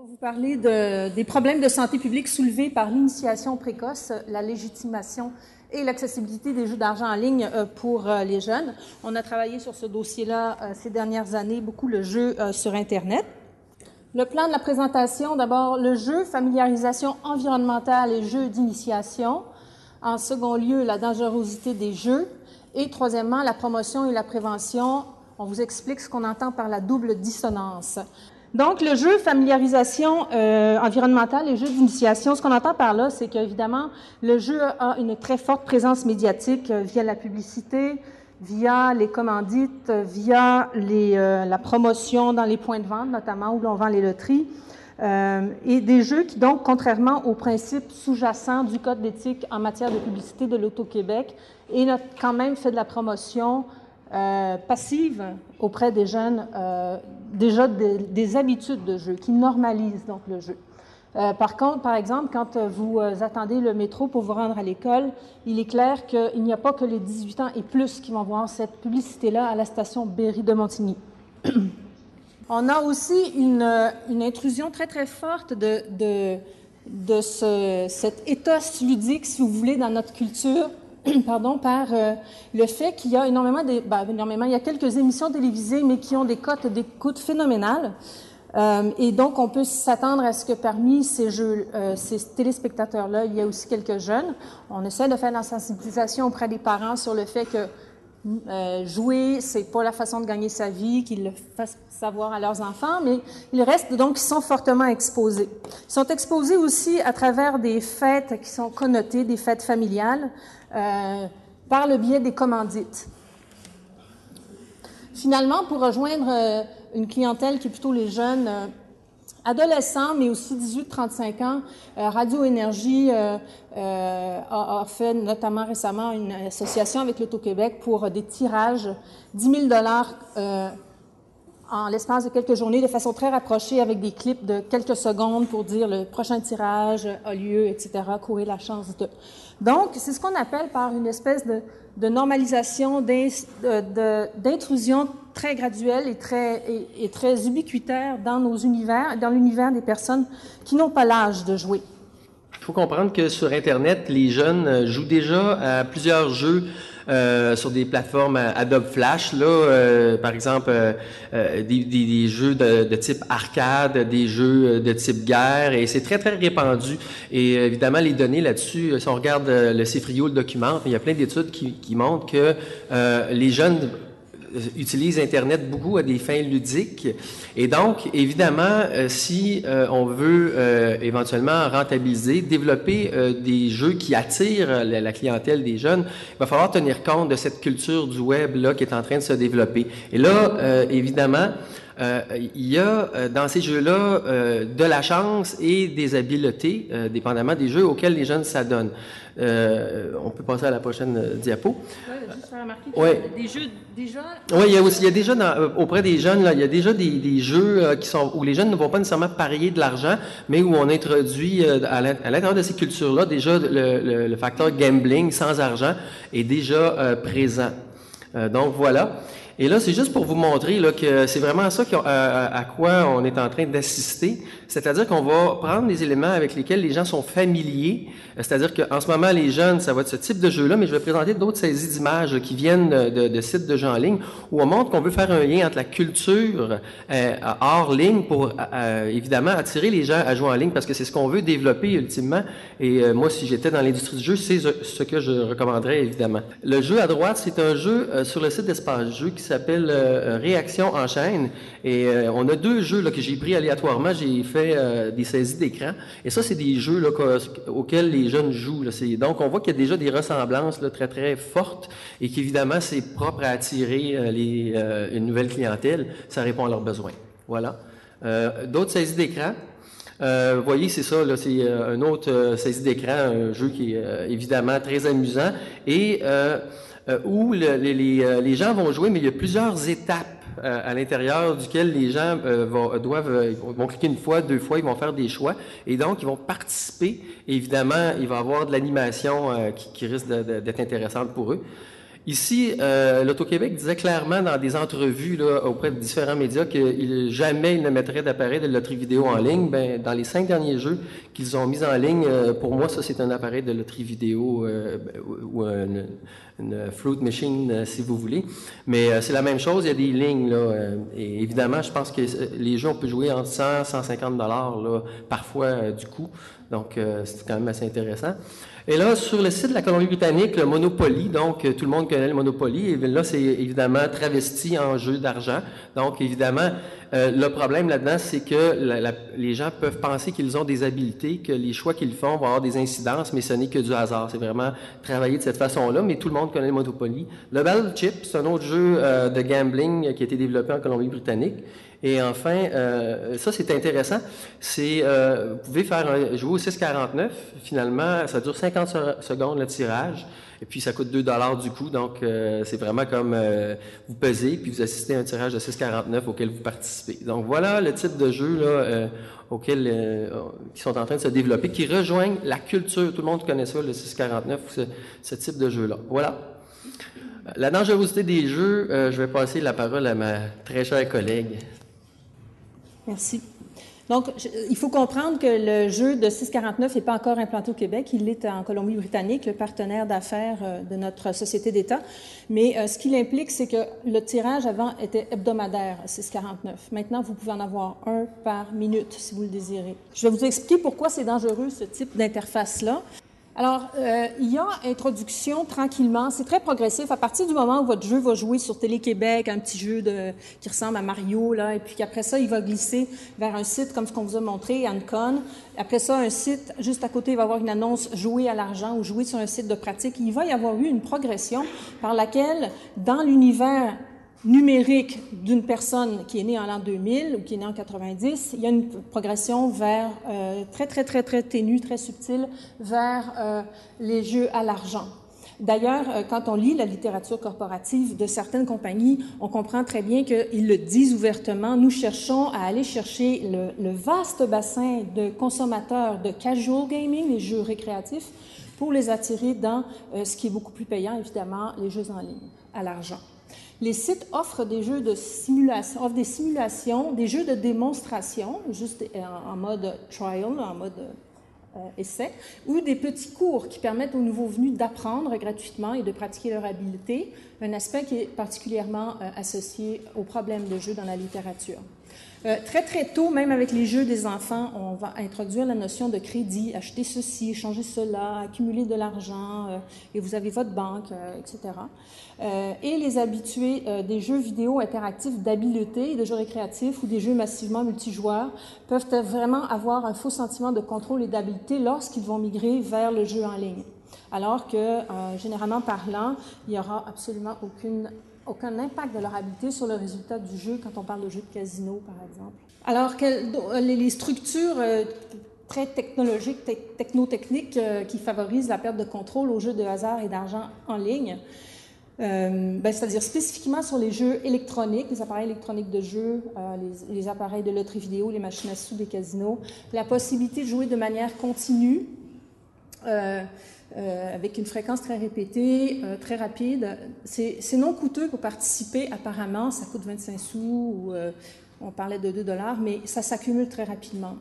On va vous parler de, des problèmes de santé publique soulevés par l'initiation précoce, la légitimation et l'accessibilité des jeux d'argent en ligne euh, pour euh, les jeunes. On a travaillé sur ce dossier-là euh, ces dernières années, beaucoup le jeu sur Internet. Le plan de la présentation, d'abord le jeu, familiarisation environnementale et jeux d'initiation. En second lieu, la dangerosité des jeux. Et troisièmement, la promotion et la prévention. On vous explique ce qu'on entend par la double dissonance. Donc, le jeu familiarisation euh, environnementale et jeu d'initiation, ce qu'on entend par là, c'est qu'évidemment, le jeu a une très forte présence médiatique euh, via la publicité, via les commandites, via euh, la promotion dans les points de vente, notamment où l'on vend les loteries, et des jeux qui, donc, contrairement aux principes sous-jacents du Code d'éthique en matière de publicité de l'Auto-Québec, et quand même fait de la promotion euh, passive auprès des jeunes, euh, déjà des, habitudes de jeu, qui normalisent donc le jeu. Euh, par contre, par exemple, quand vous attendez le métro pour vous rendre à l'école, il est clair qu'il n'y a pas que les 18 ans et plus qui vont voir cette publicité-là à la station Berry de Montigny. On a aussi une, intrusion très, très forte de, de, de ce, cet éthos ludique, si vous voulez, dans notre culture, par euh, le fait qu'il y a énormément, de, ben, énormément, il y a quelques émissions télévisées, mais qui ont des cotes d'écoute phénoménales. Euh, et donc, on peut s'attendre à ce que parmi ces jeux, euh, ces téléspectateurs-là, il y a aussi quelques jeunes. On essaie de faire la sensibilisation auprès des parents sur le fait que euh, jouer, c'est pas la façon de gagner sa vie, qu'ils le fassent savoir à leurs enfants, mais ils restent donc, ils sont fortement exposés. Ils sont exposés aussi à travers des fêtes qui sont connotées, des fêtes familiales, euh, par le biais des commandites. Finalement, pour rejoindre euh, une clientèle qui est plutôt les jeunes, euh, adolescents, mais aussi 18-35 ans, Radio Énergie a, fait notamment récemment une association avec l'Auto-Québec pour des tirages, 10 000 dollars en l'espace de quelques journées, de façon très rapprochée, avec des clips de quelques secondes pour dire le prochain tirage a lieu, etc., courir la chance de. Donc, c'est ce qu'on appelle par une espèce de, normalisation, d'intrusion très graduelle et très, et, très ubiquitaire dans nos univers, dans l'univers des personnes qui n'ont pas l'âge de jouer. Il faut comprendre que sur Internet, les jeunes jouent déjà à plusieurs jeux euh, sur des plateformes Adobe Flash, là, euh, par exemple, euh, des, jeux de, type arcade, des jeux de type guerre, et c'est très, très répandu. Et évidemment, les données là-dessus, si on regarde le CIFRIO, le document, il y a plein d'études qui montrent que les jeunes utilisent Internet beaucoup à des fins ludiques. Et donc, évidemment, euh, si euh, on veut euh, éventuellement rentabiliser, développer des jeux qui attirent la, clientèle des jeunes, il va falloir tenir compte de cette culture du web là qui est en train de se développer. Et là, évidemment, il y a dans ces jeux-là de la chance et des habiletés, dépendamment des jeux auxquels les jeunes s'adonnent. Euh, on peut passer à la prochaine euh, diapo. Oui, juste faire remarquer ouais. des jeux déjà. Oui, il y a aussi, il y a déjà dans, euh, auprès des jeunes, là, il y a déjà des, des jeux qui sont où les jeunes ne vont pas nécessairement parier de l'argent, mais où on introduit à l'intérieur de ces cultures-là déjà le, le, facteur gambling sans argent est déjà présent. donc voilà. Et là, c'est juste pour vous montrer là, que c'est vraiment ça à, quoi on est en train d'assister. C'est-à-dire qu'on va prendre des éléments avec lesquels les gens sont familiers. C'est-à-dire qu'en ce moment, les jeunes, ça va être ce type de jeu-là, mais je vais présenter d'autres saisies d'images qui viennent de, sites de jeux en ligne où on montre qu'on veut faire un lien entre la culture euh, hors ligne pour euh, évidemment attirer les gens à jouer en ligne parce que c'est ce qu'on veut développer ultimement. Et euh, moi, si j'étais dans l'industrie du jeu, c'est ce que je recommanderais évidemment. Le jeu à droite, c'est un jeu euh, sur le site d'Espace Jeu qui s'appelle euh, Réaction en chaîne. Et euh, on a deux jeux là, que j'ai pris aléatoirement. J'ai fait euh, des saisies d'écran. Et ça, c'est des jeux là, auxquels les jeunes jouent. Donc, on voit qu'il y a déjà des ressemblances très, très fortes et qu'évidemment, c'est propre à attirer les, une nouvelle clientèle. Ça répond à leurs besoins. Voilà. D'autres saisies d'écran. vous voyez, c'est ça, c'est un autre saisie d'écran, un jeu qui est évidemment très amusant. Et euh, où les, euh, les, gens vont jouer, mais il y a plusieurs étapes euh, à l'intérieur duquel les gens vont, doivent vont cliquer une fois, deux fois, ils vont faire des choix et donc ils vont participer. évidemment, il va y avoir de l'animation qui, qui, risque d'être intéressante pour eux. Ici, euh, l'Auto-Québec disait clairement dans des entrevues auprès de différents médias que jamais il ne mettrait d'appareil de loterie vidéo en ligne. Ben, dans les cinq derniers jeux qu'ils ont mis en ligne, euh, pour moi, ça c'est un appareil de loterie vidéo euh, ou une, une fruit machine, euh, si vous voulez. Mais c'est la même chose, il y a des lignes. Et évidemment, je pense que les jeux, on peut jouer entre 100 150 dollars parfois du coup. Donc, c'est quand même assez intéressant. Et là, sur le site de la Colombie-Britannique, le Monopoly, donc tout le monde connaît le Monopoly, et là, c'est évidemment travesti en jeu d'argent. Donc, évidemment, euh, le problème là-dedans, c'est que les gens peuvent penser qu'ils ont des habiletés, que les choix qu'ils font vont avoir des incidences, mais ce n'est que du hasard. C'est vraiment travailler de cette façon-là, mais tout le monde connaît le Monopoly. Le Battle Chip, c'est un autre jeu euh, de gambling qui a été développé en Colombie-Britannique. Et enfin, euh, ça c'est intéressant, c'est vous pouvez faire un, jouer au 6,49. Finalement, ça dure 50 secondes le tirage. Et puis, ça coûte 2 dollars du coup. Donc, euh, c'est vraiment comme euh, vous pesez, puis vous assistez à un tirage de 6,49 auquel vous participez. Donc, voilà le type de jeu là, euh, auquel, qui sont en train de se développer, qui rejoignent la culture. Tout le monde connaît ça, le 6,49, ce, ce type de jeu-là. Voilà. La dangerosité des jeux, je vais passer la parole à ma très chère collègue. Merci. Donc, il faut comprendre que le jeu de 649 n'est pas encore implanté au Québec. Il est en Colombie-Britannique, le partenaire d'affaires euh, de notre société d'État. Mais euh, ce qu'il implique, c'est que le tirage avant était hebdomadaire, 649. Maintenant, vous pouvez en avoir un par minute si vous le désirez. Je vais vous expliquer pourquoi c'est dangereux, ce type d'interface-là. Alors, euh, il y a introduction tranquillement, c'est très progressif. À partir du moment où votre jeu va jouer sur Télé-Québec, un petit jeu de, qui ressemble à Mario, là, et puis qu'après ça, il va glisser vers un site comme ce qu'on vous a montré, Ancon. Après ça, un site, juste à côté, il va avoir une annonce « Jouer à l'argent » ou « Jouer sur un site de pratique ». Il va y avoir eu une progression par laquelle, dans l'univers numérique d'une personne qui est née en l'an 2000 ou qui est née en 90, il y a une progression vers euh, très très très très ténue, très subtile vers euh, les jeux à l'argent. D'ailleurs, euh, quand on lit la littérature corporative de certaines compagnies, on comprend très bien qu'ils le disent ouvertement. Nous cherchons à aller chercher le, le vaste bassin de consommateurs de casual gaming, les jeux récréatifs, pour les attirer dans ce qui est beaucoup plus payant, évidemment, les jeux en ligne, à l'argent. Les sites offrent des jeux de simulation, offrent des simulations, des jeux de démonstration, juste en, mode trial, en mode euh, essai, ou des petits cours qui permettent aux nouveaux venus d'apprendre gratuitement et de pratiquer leur habileté, un aspect qui est particulièrement euh, associé aux problèmes de jeu dans la littérature. Euh, très, très tôt, même avec les jeux des enfants, on va introduire la notion de crédit, acheter ceci, changer cela, accumuler de l'argent, euh, et vous avez votre banque, euh, etc. et les habitués des jeux vidéo interactifs d'habileté, de jeux récréatifs ou des jeux massivement multijoueurs peuvent vraiment avoir un faux sentiment de contrôle et d'habileté lorsqu'ils vont migrer vers le jeu en ligne. Alors que, généralement parlant, il n'y aura absolument aucune aucun impact de leur habileté sur le résultat du jeu quand on parle de jeux de casino, par exemple. Alors, que, les structures euh, très technologiques, technotechniques euh, qui favorisent la perte de contrôle aux jeux de hasard et d'argent en ligne, euh, ben, c'est-à-dire spécifiquement sur les jeux électroniques, les appareils électroniques de jeu, les, appareils de loterie vidéo, les machines à sous des casinos, la possibilité de jouer de manière continue, euh, avec une fréquence très répétée, euh, très rapide. C'est non coûteux pour participer, apparemment, ça coûte 25 sous ou euh, on parlait de 2 dollars, mais ça s'accumule très rapidement.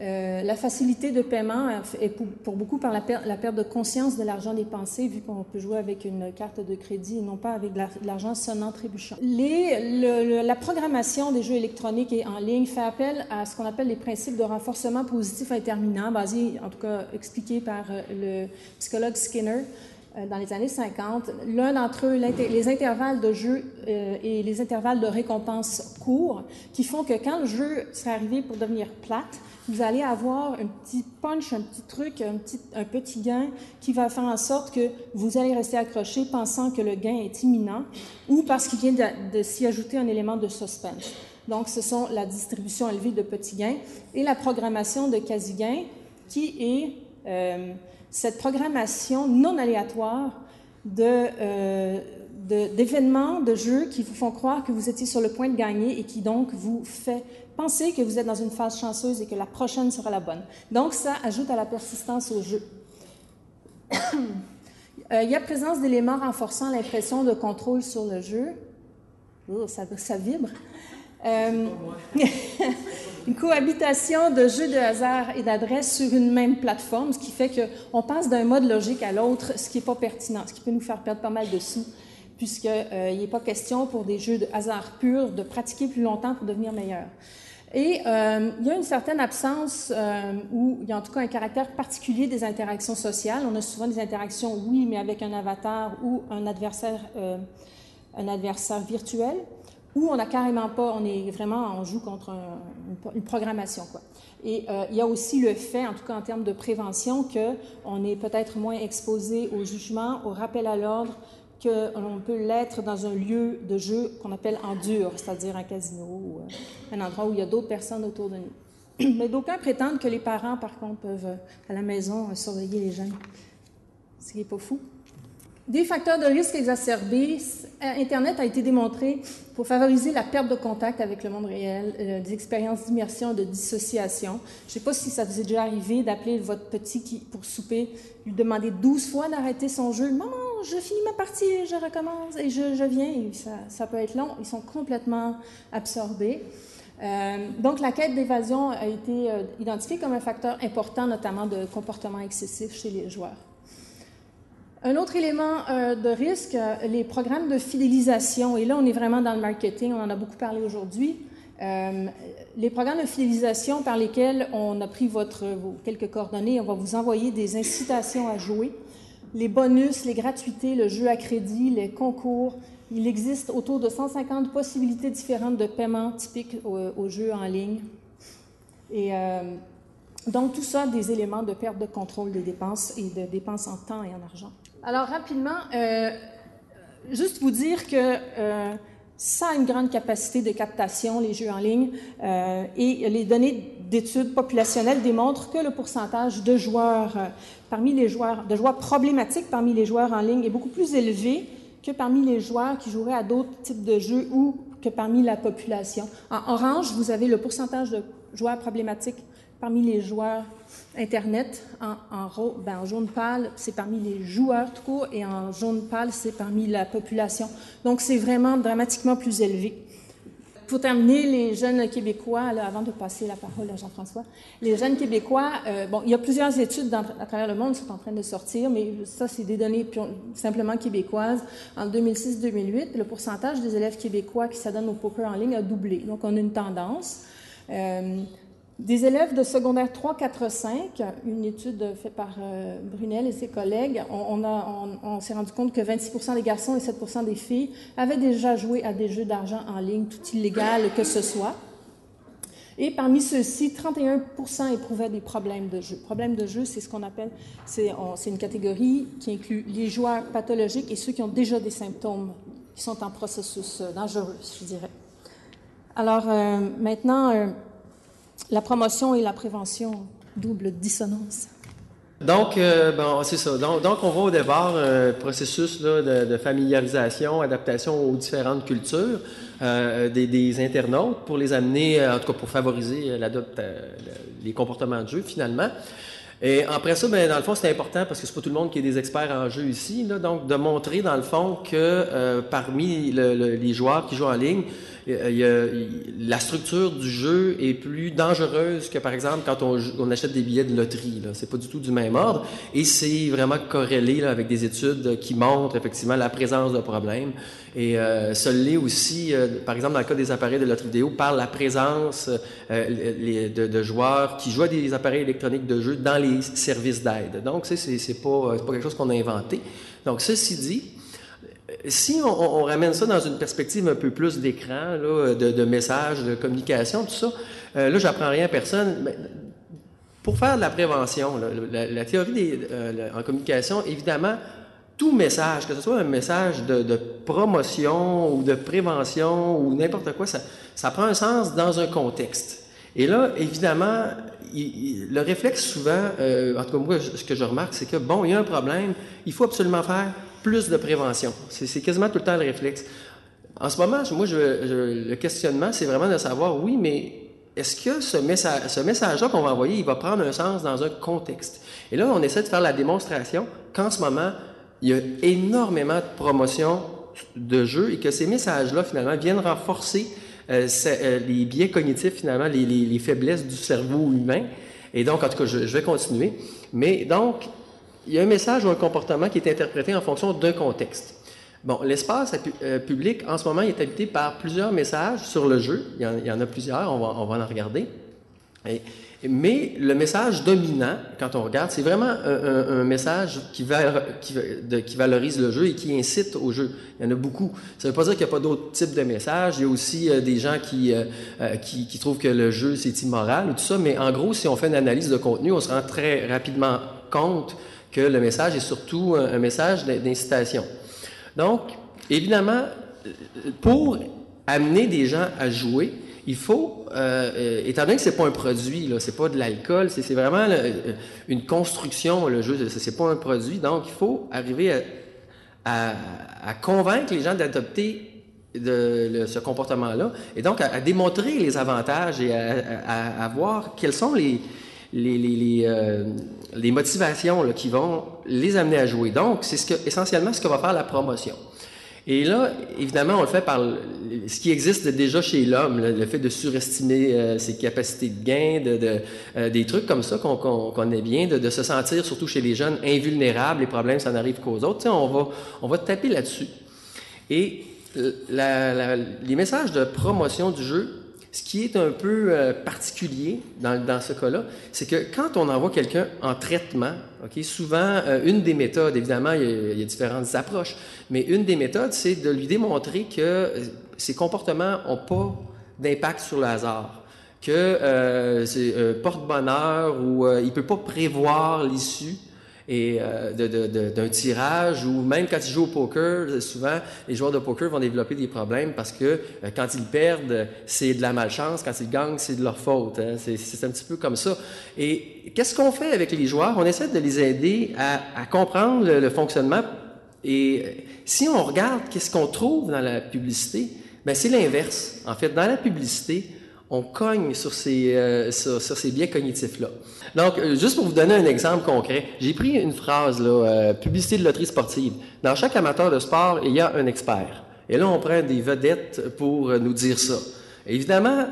Euh, la facilité de paiement est pour, beaucoup par la, perte de conscience de l'argent dépensé, vu qu'on peut jouer avec une carte de crédit et non pas avec de l'argent sonnant trébuchant. La programmation des jeux électroniques et en ligne fait appel à ce qu'on appelle les principes de renforcement positif interminant, basés, en tout cas expliqués par euh, le psychologue Skinner. Euh, dans les années 50. L'un d'entre eux, les intervalles de jeu euh, et les intervalles de récompense courts, qui font que quand le jeu serait arrivé pour devenir plate, vous allez avoir un petit punch, un petit truc, un petit, un petit gain qui va faire en sorte que vous allez rester accroché pensant que le gain est imminent ou parce qu'il vient de, s'y ajouter un élément de suspense. Donc, ce sont la distribution élevée de petits gains et la programmation de quasi-gains qui est euh, cette programmation non aléatoire euh, d'événements, de, de, jeux qui vous font croire que vous étiez sur le point de gagner et qui donc vous fait penser que vous êtes dans une phase chanceuse et que la prochaine sera la bonne. Donc ça ajoute à la persistance au jeu. Euh, il y a présence d'éléments renforçant l'impression de contrôle sur le jeu. Oh, ça, ça, vibre. Euh, une cohabitation de jeux de hasard et d'adresses sur une même plateforme, ce qui fait qu'on passe d'un mode logique à l'autre, ce qui n'est pas pertinent, ce qui peut nous faire perdre pas mal de sous, puisqu'il euh, n'est pas question pour des jeux de hasard purs de pratiquer plus longtemps pour devenir meilleur. Et euh, il y a une certaine absence, euh, ou il y a en tout cas un caractère particulier des interactions sociales. On a souvent des interactions, oui, mais avec un avatar ou un adversaire, euh, un adversaire virtuel, ou on n'a carrément pas, on est vraiment, on joue contre une, programmation, quoi. Et euh, il y a aussi le fait, en tout cas en termes de prévention, qu'on est peut-être moins exposé au jugement, au rappel à l'ordre, qu'on peut l'être dans un lieu de jeu qu'on appelle en dur, c'est-à-dire un casino ou euh, un endroit où il y a d'autres personnes autour de nous. Mais d'aucuns prétendent que les parents, par contre, peuvent à la maison surveiller les jeunes. Ce n'est pas fou. Des facteurs de risque exacerbés. Internet a été démontré pour favoriser la perte de contact avec le monde réel, des expériences d'immersion, de dissociation. Je ne sais pas si ça vous est déjà arrivé d'appeler votre petit qui, pour souper, lui demander 12 fois d'arrêter son jeu. Maman, je finis ma partie, je recommence et je, viens. ça, ça, peut être long. Ils sont complètement absorbés. Euh, donc, la quête d'évasion a été euh, identifiée comme un facteur important, notamment de comportement excessif chez les joueurs. Un autre élément euh, de risque, les programmes de fidélisation. Et là, on est vraiment dans le marketing, on en a beaucoup parlé aujourd'hui. les programmes de fidélisation par lesquels on a pris vos quelques coordonnées, on va vous envoyer des incitations à jouer les bonus, les gratuités, le jeu à crédit, les concours. Il existe autour de 150 possibilités différentes de paiement typiques aux, jeux en ligne. Et euh, donc, tout ça, des éléments de perte de contrôle des dépenses et de dépenses en temps et en argent. Alors, rapidement, euh, juste vous dire que euh, ça a une grande capacité de captation, les jeux en ligne, euh, et les données d'études populationnelles démontrent que le pourcentage de joueurs euh, parmi les joueurs, de joueurs problématiques parmi les joueurs en ligne est beaucoup plus élevé que parmi les joueurs qui joueraient à d'autres types de jeux ou que parmi la population. En orange, vous avez le pourcentage de joueurs problématiques parmi les joueurs Internet. En, en, en jaune pâle, c'est parmi les joueurs tout court, et en jaune pâle, c'est parmi la population. Donc, c'est vraiment dramatiquement plus élevé. Pour terminer, les jeunes Québécois, avant de passer la parole à Jean-François, les jeunes Québécois, euh, il y a plusieurs études à travers le monde qui sont en train de sortir, mais ça, c'est des données simplement québécoises. En 2006-2008, le pourcentage des élèves québécois qui s'adonnent au poker en ligne a doublé. Donc, on a une tendance. Euh, des élèves de secondaire 3, 4, 5, une étude faite par euh, Brunel et ses collègues, on, s'est rendu compte que 26 des garçons et 7 des filles avaient déjà joué à des jeux d'argent en ligne, tout illégal que ce soit. Et parmi ceux-ci, 31% éprouvaient des problèmes de jeu. Problèmes de jeu, c'est ce qu'on appelle, c'est une catégorie qui inclut les joueurs pathologiques et ceux qui ont déjà des symptômes qui sont en processus euh, dangereux, je dirais. Alors euh, maintenant, la promotion et la prévention, double dissonance. Donc, euh, c'est ça. Donc, on va au départ un euh, processus de, familiarisation, adaptation aux différentes cultures euh, des, internautes pour les amener, en tout cas pour favoriser les comportements de jeu finalement. Et après ça, ben, dans le fond, c'est important parce que c'est pas tout le monde qui est des experts en jeu ici, là, donc de montrer dans le fond que parmi les joueurs qui jouent en ligne, la structure du jeu est plus dangereuse que, par exemple, quand on, achète des billets de loterie. C'est pas du tout du même ordre. Et c'est vraiment corrélé avec des études qui montrent effectivement la présence de problèmes. Et euh, ça l'est aussi, euh, par exemple, dans le cas des appareils de loterie vidéo, par la présence euh, de, joueurs qui jouent à des appareils électroniques de jeu dans les services d'aide. Donc, c'est, c'est, pas, quelque chose qu'on a inventé. Donc, ceci dit, si on, ramène ça dans une perspective un peu plus d'écran, de, de, messages, de communication, tout ça, euh, là, j'apprends rien à personne. Mais pour faire de la prévention, la, théorie des, euh, en communication, évidemment, tout message, que ce soit un message de, promotion ou de prévention ou n'importe quoi, ça prend un sens dans un contexte. Et là, évidemment, le réflexe souvent, euh, en tout cas moi, ce que je remarque, c'est que, bon, il y a un problème, il faut absolument faire plus de prévention. C'est quasiment tout le temps le réflexe. En ce moment, moi, le questionnement, c'est vraiment de savoir, oui, mais est-ce que ce, message, ce message-là qu'on va envoyer, il va prendre un sens dans un contexte? Et là, on essaie de faire la démonstration qu'en ce moment, il y a énormément de promotions de jeux et que ces messages-là, finalement, viennent renforcer les biais cognitifs, finalement, les, les, les, faiblesses du cerveau humain. Et donc, en tout cas, je, vais continuer. Mais donc, il y a un message ou un comportement qui est interprété en fonction d'un contexte. Bon, l'espace euh, public, en ce moment, il est habité par plusieurs messages sur le jeu. Il y en, il y en a plusieurs, on va, on va en regarder. Et, mais le message dominant, quand on regarde, c'est vraiment un, message qui, valorise le jeu et qui incite au jeu. Il y en a beaucoup. Ça ne veut pas dire qu'il n'y a pas d'autres types de messages. Il y a aussi euh, des gens qui, euh, qui, trouvent que le jeu, c'est immoral ou tout ça. Mais en gros, si on fait une analyse de contenu, on se rend très rapidement compte que le message est surtout un message d'incitation. Donc, évidemment, pour amener des gens à jouer, il faut, euh, étant donné que c'est pas un produit, là, c'est pas de l'alcool, c'est, vraiment là, une construction, le jeu, c'est pas un produit, donc il faut arriver à, convaincre les gens d'adopter ce comportement-là, et donc à, démontrer les avantages et à, voir quels sont les, euh, motivations qui vont les amener à jouer. Donc, c'est ce que, essentiellement ce que va faire la promotion. Et là, évidemment, on le fait par ce qui existe déjà chez l'homme, le, fait de surestimer euh, ses capacités de gain, euh, des trucs comme ça qu'on qu connaît bien, de, se sentir, surtout chez les jeunes, invulnérables, les problèmes, ça n'arrive qu'aux autres. T'sais, on va, on va taper là-dessus. Et la, les messages de promotion du jeu, ce qui est un peu euh, particulier dans, dans ce cas-là, c'est que quand on envoie quelqu'un en traitement, ok, souvent, euh, une des méthodes, évidemment, il y, a, il différentes approches, mais une des méthodes, c'est de lui démontrer que euh, ses comportements n'ont pas d'impact sur le hasard, que euh, c'est porte-bonheur ou il ne peut pas prévoir l'issue et euh, d'un tirage ou même quand ils jouent au poker, souvent les joueurs de poker vont développer des problèmes parce que euh, quand ils perdent, c'est de la malchance, quand ils gagnent, c'est de leur faute. Hein. C'est un petit peu comme ça. Et qu'est-ce qu'on fait avec les joueurs? On essaie de les aider à, à comprendre le, le, fonctionnement. Et si on regarde qu'est-ce qu'on trouve dans la publicité, ben c'est l'inverse. En fait, dans la publicité, on cogne sur ces, euh, sur, ces biais cognitifs-là. Donc, euh, juste pour vous donner un exemple concret, j'ai pris une phrase, là, euh, publicité de loterie sportive. Dans chaque amateur de sport, il y a un expert. Et là, on prend des vedettes pour nous dire ça. évidemment,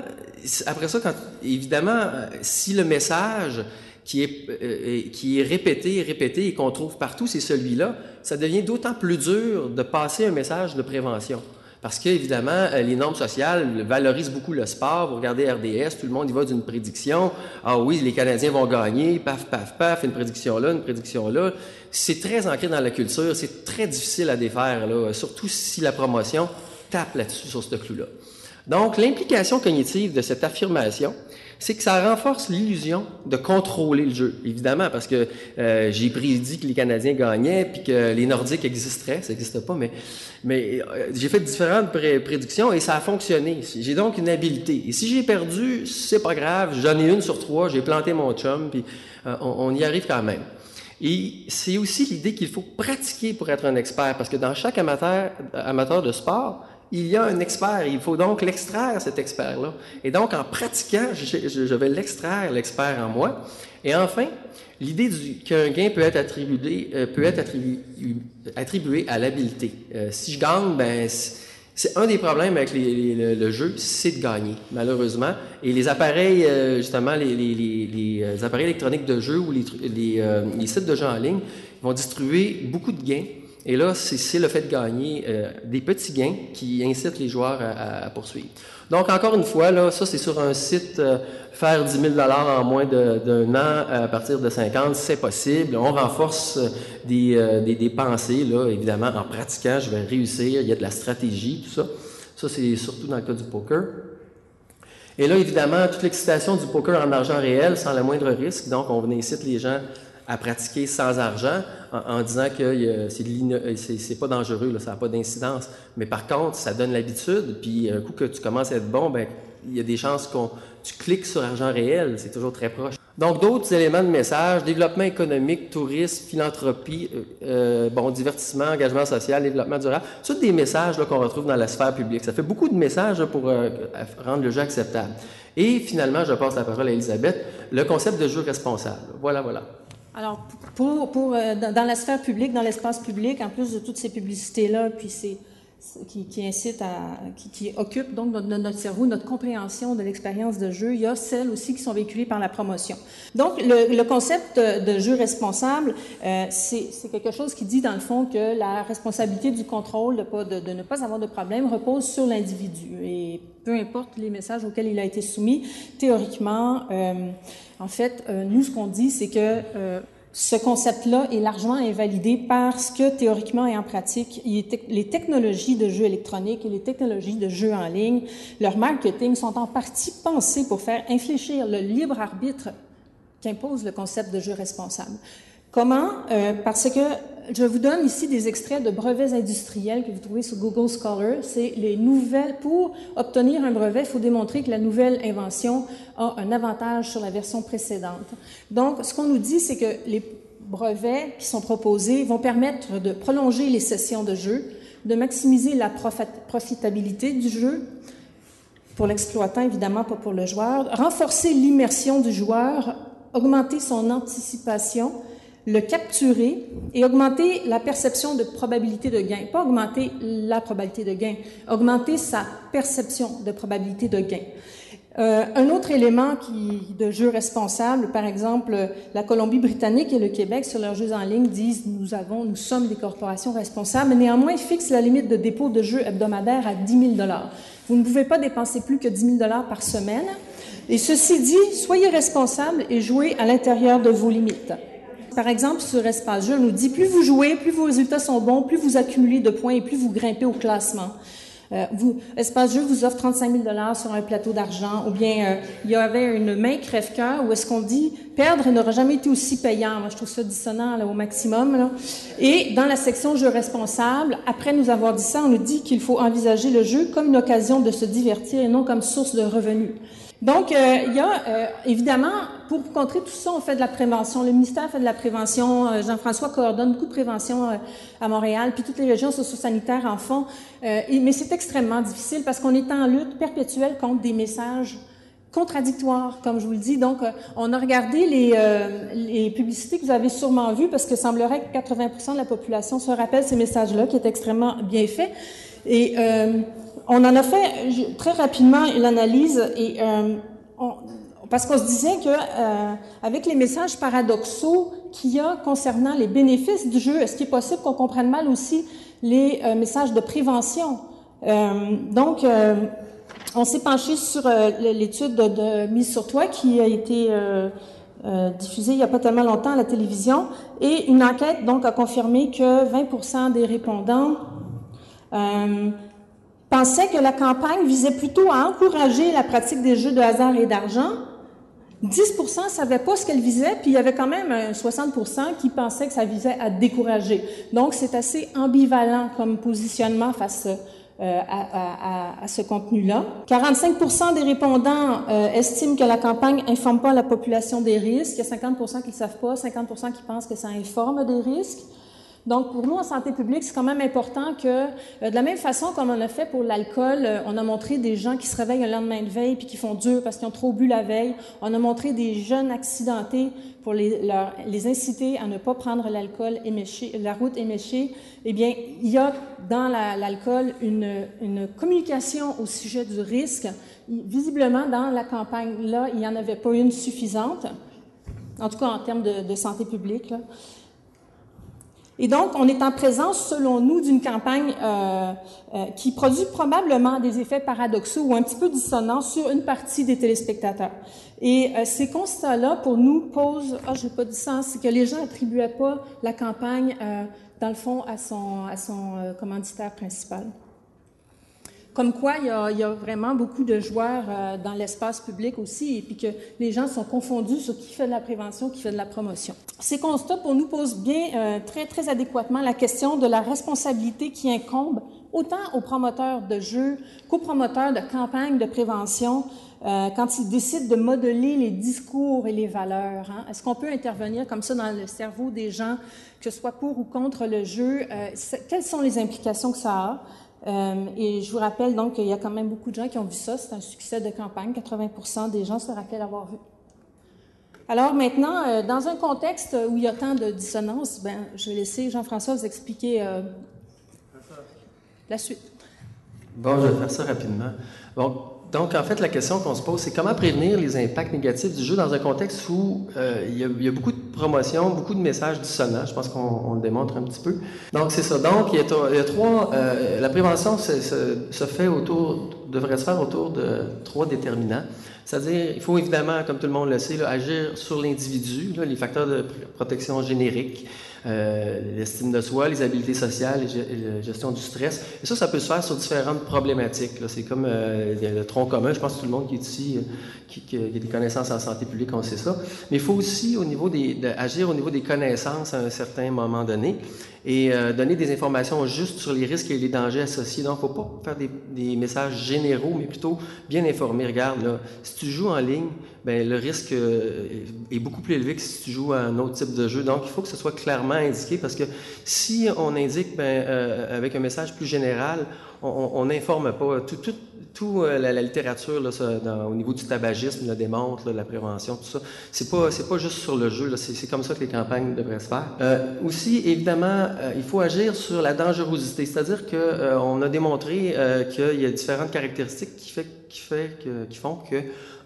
après ça, quand, évidemment, si le message qui est, qui est répété, répété et qu'on trouve partout, c'est celui-là, ça devient d'autant plus dur de passer un message de prévention. Parce qu'évidemment, euh, les normes sociales valorisent beaucoup le sport. Vous regardez RDS, tout le monde y va d'une prédiction. Ah oui, les Canadiens vont gagner, paf, paf, paf, une prédiction là, une prédiction là. C'est très ancré dans la culture, c'est très difficile à défaire, surtout si la promotion tape là-dessus, sur ce clou-là. Donc, l'implication cognitive de cette affirmation, c'est que ça renforce l'illusion de contrôler le jeu, évidemment, parce que euh, j'ai prédit que les Canadiens gagnaient, puis que les Nordiques existeraient, ça n'existe pas, mais, mais euh, j'ai fait différentes pré prédictions et ça a fonctionné. J'ai donc une habileté. Et si j'ai perdu, c'est pas grave, j'en ai une sur trois, j'ai planté mon chum, puis euh, on, on y arrive quand même. Et c'est aussi l'idée qu'il faut pratiquer pour être un expert, parce que dans chaque amateur, amateur de sport, il y a un expert. Il faut donc l'extraire, cet expert-là. Et donc, en pratiquant, je, vais l'extraire, l'expert en moi. Et enfin, l'idée qu'un gain peut être attribué, euh, peut être attribué, attribué à l'habileté. Euh, si je gagne, ben, c'est un des problèmes avec le, jeu, c'est de gagner, malheureusement. Et les appareils, euh, justement, les, les, appareils électroniques de jeu ou les, sites de jeux en ligne vont distribuer beaucoup de gains et là, c'est le fait de gagner euh, des petits gains qui incitent les joueurs à, poursuivre. Donc, encore une fois, là, ça, c'est sur un site, euh, faire 10 000 en moins d'un an à partir de 50, c'est possible. On renforce euh, des, des, pensées, là, évidemment, en pratiquant, je vais réussir, il y a de la stratégie, tout ça. Ça, c'est surtout dans le cas du poker. Et là, évidemment, toute l'excitation du poker en argent réel sans le moindre risque. Donc, on incite les gens à pratiquer sans argent en, en disant que c'est pas dangereux, là, ça n'a pas d'incidence. Mais par contre, ça donne l'habitude, puis un coup que tu commences à être bon, ben il y a des chances qu'on tu cliques sur argent réel, c'est toujours très proche. Donc d'autres éléments de message, développement économique, tourisme, philanthropie, euh, euh bon divertissement, engagement social, développement durable, ce sont des messages qu'on retrouve dans la sphère publique. Ça fait beaucoup de messages là, pour euh, rendre le jeu acceptable. Et finalement, je passe la parole à Elisabeth, le concept de jeu responsable. Voilà, voilà. Alors, pour, pour, dans la sphère publique, dans l'espace public, en plus de toutes ces publicités-là, puis c'est qui, qui, incite à, qui, occupe donc notre, cerveau, notre compréhension de l'expérience de jeu. Il y a celles aussi qui sont véhiculées par la promotion. Donc, le, concept de jeu responsable, euh, c'est quelque chose qui dit dans le fond que la responsabilité du contrôle, de, pas, de, ne pas avoir de problème, repose sur l'individu. Et peu importe les messages auxquels il a été soumis, théoriquement, euh, en fait, euh, nous, ce qu'on dit, c'est que ce concept-là est largement invalidé parce que théoriquement et en pratique, les technologies de jeux électroniques et les technologies de jeux en ligne, leur marketing sont en partie pensés pour faire infléchir le libre arbitre qu'impose le concept de jeu responsable. Comment? Euh, parce que je vous donne ici des extraits de brevets industriels que vous trouvez sur Google Scholar. C'est les nouvelles. Pour obtenir un brevet, il faut démontrer que la nouvelle invention a un avantage sur la version précédente. Donc, ce qu'on nous dit, c'est que les brevets qui sont proposés vont permettre de prolonger les sessions de jeu, de maximiser la profitabilité du jeu, pour l'exploitant évidemment, pas pour le joueur, renforcer l'immersion du joueur, augmenter son anticipation, le capturer et augmenter la perception de probabilité de gain. Pas augmenter la probabilité de gain, augmenter sa perception de probabilité de gain. Euh, un autre élément qui, de jeu responsable, par exemple, la Colombie-Britannique et le Québec sur leurs jeux en ligne disent nous avons, nous sommes des corporations responsables, mais néanmoins ils fixent la limite de dépôt de jeux hebdomadaire à 10 000 dollars. Vous ne pouvez pas dépenser plus que 10 000 dollars par semaine. Et ceci dit, soyez responsables et jouez à l'intérieur de vos limites. Par exemple, sur Espace Jeu, nous dit plus vous jouez, plus vos résultats sont bons, plus vous accumulez de points et plus vous grimpez au classement. Euh, vous, Espace Jeu vous offre 35 000 dollars sur un plateau d'argent, ou bien euh, il y avait une main crève-cœur où est-ce qu'on dit perdre n'aura jamais été aussi payant. Moi, je trouve ça dissonant là, au maximum. Et dans la section jeu responsable, après nous avoir dit ça, on nous dit qu'il faut envisager le jeu comme une occasion de se divertir et non comme source de revenus. Donc, euh, il y a euh, évidemment, pour contrer tout ça, on fait de la prévention. Le ministère fait de la prévention. Euh, Jean-François coordonne beaucoup de prévention à Montréal, puis toutes les régions socio-sanitaires en font. mais c'est extrêmement difficile parce qu'on est en lutte perpétuelle contre des messages contradictoires, comme je vous le dis. Donc, on a regardé les, les publicités que vous avez sûrement vues parce que semblerait que 80% de la population se rappelle ces messages-là, qui est extrêmement bien fait. Et on en a fait très rapidement l'analyse et euh, parce qu'on se disait que euh, avec les messages paradoxaux qu'il y a concernant les bénéfices du jeu, est-ce qu'il est possible qu'on comprenne mal aussi les euh, messages de prévention? Donc, on s'est penché sur l'étude de, mise sur toi qui a été diffusée il n'y a pas tellement longtemps à la télévision et une enquête donc a confirmé que 20% des répondants pensait que la campagne visait plutôt à encourager la pratique des jeux de hasard et d'argent. 10 ne savaient pas ce qu'elle visait, puis il y avait quand même 60 qui pensaient que ça visait à décourager. Donc, c'est assez ambivalent comme positionnement face euh, à, ce contenu-là. 45% des répondants euh, estiment que la campagne informe pas la population des risques. Il y a 50 qui ne savent pas, 50 qui pensent que ça informe des risques. Donc, pour nous, en santé publique, c'est quand même important que, euh, de la même façon comme on a fait pour l'alcool, euh, on a montré des gens qui se réveillent le lendemain de veille puis qui font dur parce qu'ils ont trop bu la veille. On a montré des jeunes accidentés pour les, inciter à ne pas prendre l'alcool éméché, la route éméchée. Eh bien, il y a dans l'alcool une, communication au sujet du risque. Visiblement, dans la campagne-là, il n'y en avait pas une suffisante, en tout cas en termes de, de santé publique. Là. Et donc, on est en présence, selon nous, d'une campagne euh, euh, qui produit probablement des effets paradoxaux ou un petit peu dissonants sur une partie des téléspectateurs. Et euh, ces constats-là, pour nous, posent, ah, j'ai pas dit ça, c'est que les gens attribuaient pas la campagne, euh, dans le fond, à son, à son commanditaire principal. Comme quoi, il y, a, il y a vraiment beaucoup de joueurs euh, dans l'espace public aussi, et puis que les gens sont confondus sur qui fait de la prévention, qui fait de la promotion. Ces constats, pour nous, posent bien, euh, très, très adéquatement la question de la responsabilité qui incombe autant aux promoteurs de jeux qu'aux promoteurs de campagnes de prévention euh, quand ils décident de modeler les discours et les valeurs. Hein. Est-ce qu'on peut intervenir comme ça dans le cerveau des gens, que ce soit pour ou contre le jeu? Euh, quelles sont les implications que ça a? Euh, et je vous rappelle donc qu'il y a quand même beaucoup de gens qui ont vu ça. C'est un succès de campagne. 80 des gens se rappellent avoir vu. Alors maintenant, euh, dans un contexte où il y a tant de dissonance, ben, je vais laisser Jean-François vous expliquer euh, la suite. Bon, je vais faire ça rapidement. Bon, donc, en fait, la question qu'on se pose, c'est comment prévenir les impacts négatifs du jeu dans un contexte où euh, il, y a, beaucoup de promotions, beaucoup de messages dissonants. Je pense qu'on le démontre un petit peu. Donc, c'est ça. Donc, il y a, trois. Euh, la prévention se, fait autour, devrait se faire autour de trois déterminants. C'est-à-dire, il faut évidemment, comme tout le monde le sait, agir sur l'individu, les facteurs de protection génériques, euh, l'estime de soi, les habiletés sociales, la gestion du stress. Et ça, ça peut se faire sur différentes problématiques. C'est comme euh, le tronc commun. Je pense que tout le monde qui est ici, euh, qui, a des connaissances en santé publique, on sait ça. Mais il faut aussi au niveau des, agir au niveau des connaissances à un certain moment donné et donner des informations justes sur les risques et les dangers associés. Donc, il ne faut pas faire des, des, messages généraux, mais plutôt bien informer. Regarde, là, si tu joues en ligne, ben, le risque est beaucoup plus élevé que si tu joues à un autre type de jeu. Donc, il faut que ce soit clairement indiqué parce que si on indique ben, euh, avec un message plus général, on n'informe pas. Tout, euh, la, littérature là, au niveau du tabagisme le démontre, la prévention, tout ça. C'est pas pas juste sur le jeu. C'est comme ça que les campagnes devraient se faire. Euh, aussi, évidemment, il faut agir sur la dangerosité, c'est-à-dire que on a démontré qu'il y a différentes caractéristiques qui font que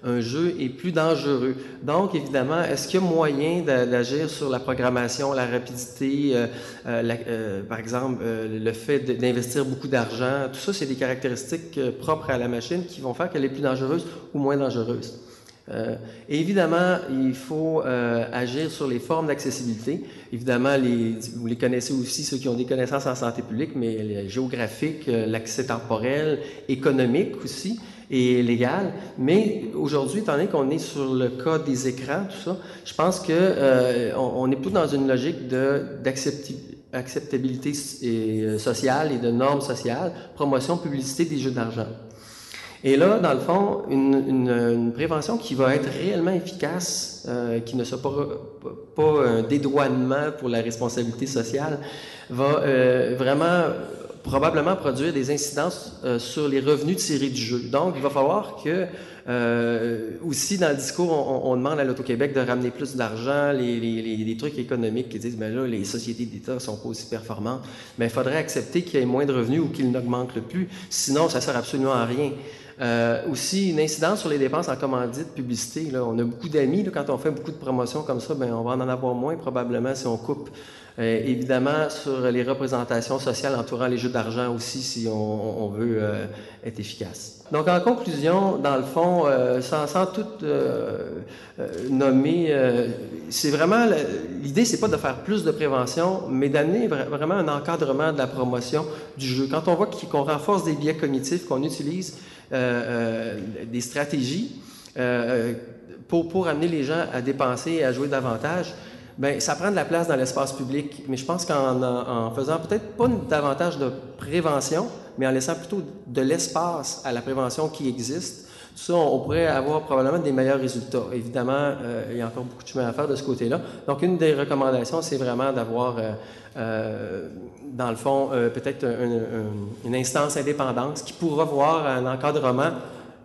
un jeu est plus dangereux. Donc, évidemment, est-ce qu'il y a moyen d'agir sur la programmation, la rapidité, euh, euh, euh, par exemple, le fait d'investir beaucoup d'argent? Tout ça, c'est des caractéristiques propres à la machine qui vont faire qu'elle est plus dangereuse ou moins dangereuse. et évidemment, il faut agir sur les formes d'accessibilité. Évidemment, les, vous les connaissez aussi, ceux qui ont des connaissances en santé publique, mais géographique, l'accès temporel, économique aussi et légal. Mais aujourd'hui, étant donné qu'on est sur le cas des écrans, tout ça, je pense que euh, on, est plutôt dans une logique d'acceptabilité euh, sociale et de normes sociales, promotion, publicité des jeux d'argent. Et là, dans le fond, une, prévention qui va être réellement efficace, euh, qui ne soit pas, un dédouanement pour la responsabilité sociale, va vraiment probablement produire des incidences euh, sur les revenus tirés du jeu. Donc, il va falloir que, euh, aussi dans le discours, on, demande à l'Auto-Québec de ramener plus d'argent, les, les, les, trucs économiques qui disent, ben là, les sociétés d'État sont pas aussi performantes. Mais il faudrait accepter qu'il y ait moins de revenus ou qu'ils n'augmentent le plus. Sinon, ça sert absolument à rien. Euh, aussi, une incidence sur les dépenses en commandite, publicité. Là. On a beaucoup d'amis. Quand on fait beaucoup de promotions comme ça, ben, on va en avoir moins probablement si on coupe euh, évidemment, sur les représentations sociales entourant les jeux d'argent aussi, si on, veut euh, être efficace. Donc, en conclusion, dans le fond, euh, sans, tout nommer, c'est vraiment l'idée, c'est pas de faire plus de prévention, mais d'amener vraiment un encadrement de la promotion du jeu. Quand on voit qu'on renforce des biais cognitifs, qu'on utilise des stratégies pour, pour amener les gens à dépenser et à jouer davantage, Bien, ça prend de la place dans l'espace public, mais je pense qu'en en faisant peut-être pas davantage de prévention, mais en laissant plutôt de l'espace à la prévention qui existe, ça, on, pourrait avoir probablement des meilleurs résultats. Évidemment, euh, il y a encore beaucoup de chemin à faire de ce côté-là. Donc, une des recommandations, c'est vraiment d'avoir, euh, euh, dans le fond, peut-être une instance indépendante qui pourra voir un encadrement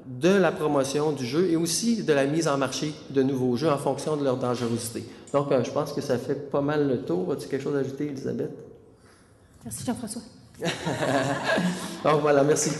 de la promotion du jeu et aussi de la mise en marché de nouveaux jeux en fonction de leur dangerosité. Donc, euh, je pense que ça fait pas mal le tour. As-tu quelque chose à ajouter, Elisabeth? Merci, Jean-François. Donc, voilà, merci.